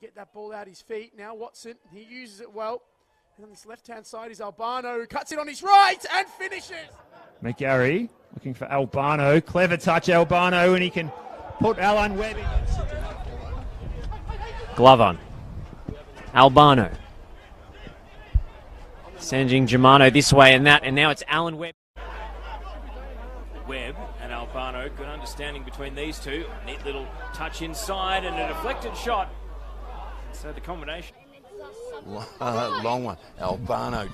Get that ball out his feet. Now Watson, he uses it well. And on this left hand side is Albano, who cuts it on his right and finishes. McGarry looking for Albano. Clever touch, Albano, and he can put Alan Webb in. Glove on. Albano. Sending Germano this way and that, and now it's Alan Webb. Webb and Albano, good understanding between these two. Neat little touch inside and a deflected shot. So the combination. Uh, long one. Albano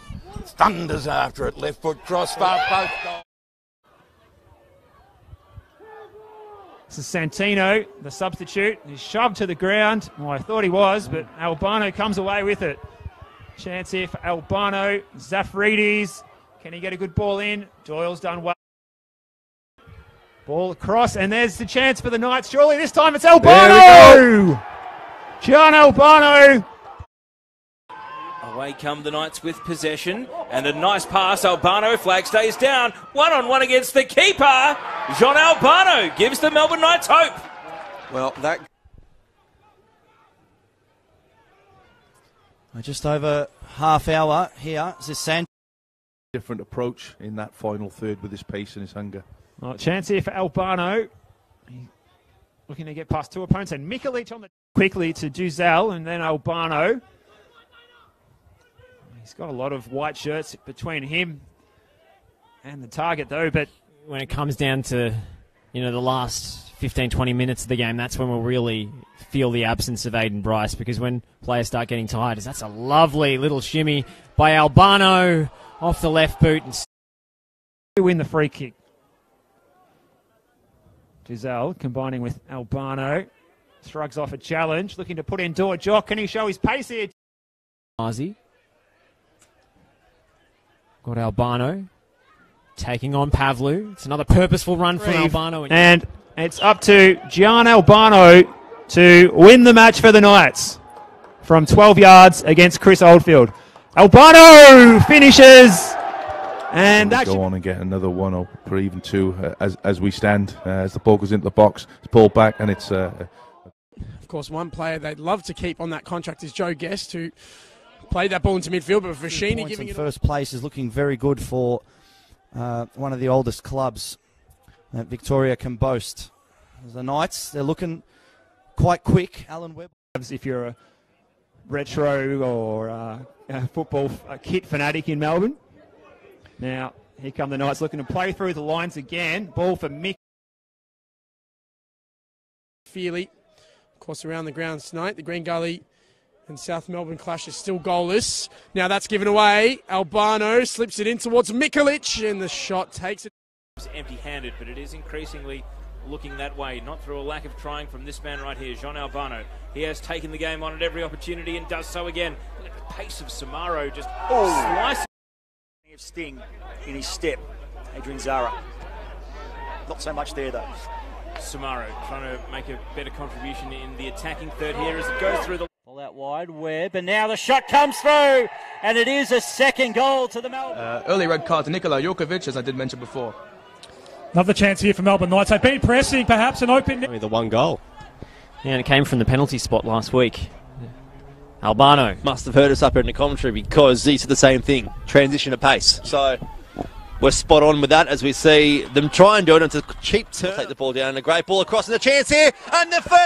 thunders after it. Left foot crossbar, both goals. This is Santino, the substitute. He's shoved to the ground. Well, I thought he was, but Albano comes away with it. Chance here for Albano. Zafrides. Can he get a good ball in? Doyle's done well. Ball across, and there's the chance for the Knights. Surely this time it's Albano! Gian Albano Away come the Knights with possession and a nice pass. Albano flag stays down. One on one against the keeper. Gian Albano gives the Melbourne Knights hope. Well, that. Uh, just over half hour here. This is San. different approach in that final third with his pace and his hunger. Well, chance here for Albano. He- Looking to get past two opponents and Mikulic on the quickly to Duzel and then Albano. He's got a lot of white shirts between him and the target though, but When it comes down to, you know, the last 15, 20 minutes of the game, that's when we'll really feel the absence of Aiden Bryce because when players start getting tired, that's a lovely little shimmy by Albano off the left boot and to win the free kick. Duzel combining with Albano. Shrugs off a challenge, looking to put in door. Jock. Can he show his pace here? Ozzy. Got Albano taking on Pavlu. It's another purposeful run from Albano. And it's up to Gian Albano to win the match for the Knights from 12 yards against Chris Oldfield. Albano finishes, and that go should on and get another one or or even two uh, as as we stand. Uh, as the ball goes into the box, it's pulled back, and it's uh, Of course, one player they'd love to keep on that contract is Joe Guest, who played that ball into midfield, but Vashini points giving in it first place is looking very good for uh, one of the oldest clubs that Victoria can boast. The Knights, they're looking quite quick. Alan Webb. if you're a retro or a football a kit fanatic in Melbourne. Now, here come the Knights looking to play through the lines again. Ball for Mick. Feely. Of course, around the grounds tonight, the Green Gully and South Melbourne clash is still goalless. Now that's given away. Albano slips it in towards Mikulic, and the shot takes it. It's empty-handed, but it is increasingly looking that way. Not through a lack of trying from this man right here, Gian Albano. He has taken the game on at every opportunity and does so again. Look at the pace of Samaro just oh. slicing. of sting in his step, Adrian Zara. Not so much there though. Samaro trying to make a better contribution in the attacking third here as it goes through the. Ball out wide, Webb, and now the shot comes through, and it is a second goal to the Melbourne. Uh, early red card to Nikola Jokovic, as I did mention before. Another chance here for Melbourne Knights. They've been pressing, perhaps an open. Only the one goal. Yeah, and it came from the penalty spot last week. Albano. must have heard us up here in the commentary because he said the same thing transition at pace. So we're spot on with that as we see them try and do it. It's a cheap turn. Take the ball down and a great ball across and a chance here. And the first.